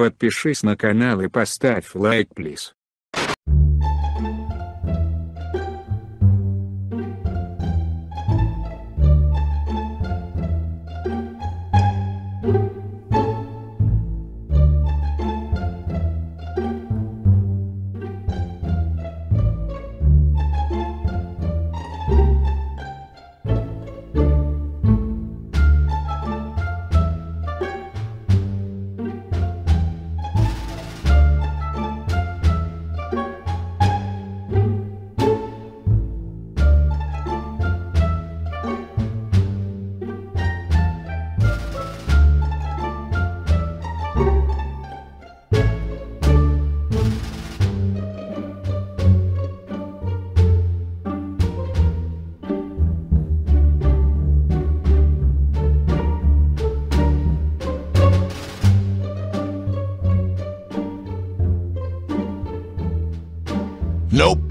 Подпишись на канал и поставь лайк, плиз. Nope.